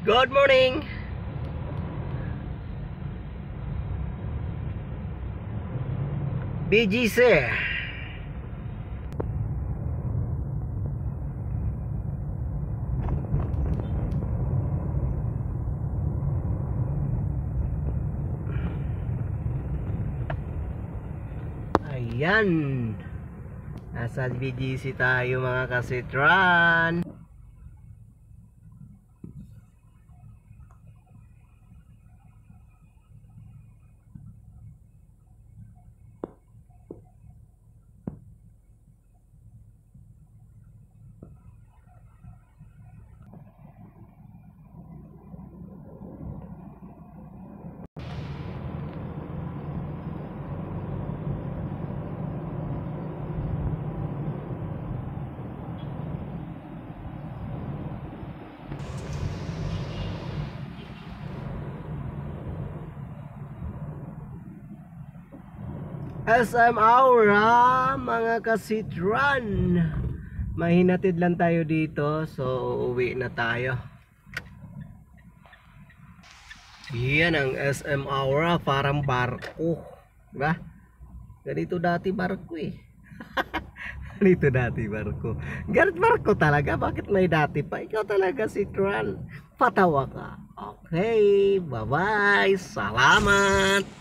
Good morning! BGC Ayan. Nasa BGC tayo mga kasitran SM Aura mga kasitran Mahinatid lang tayo dito So uwi na tayo. Yan ang SM Aura Parang barko Diba? Ganito dati barko eh. Ganito dati barko. Ganit barko talaga Bakit may dati pa? Ikaw talaga si Tran Patawa ka. Okay Bye bye Salamat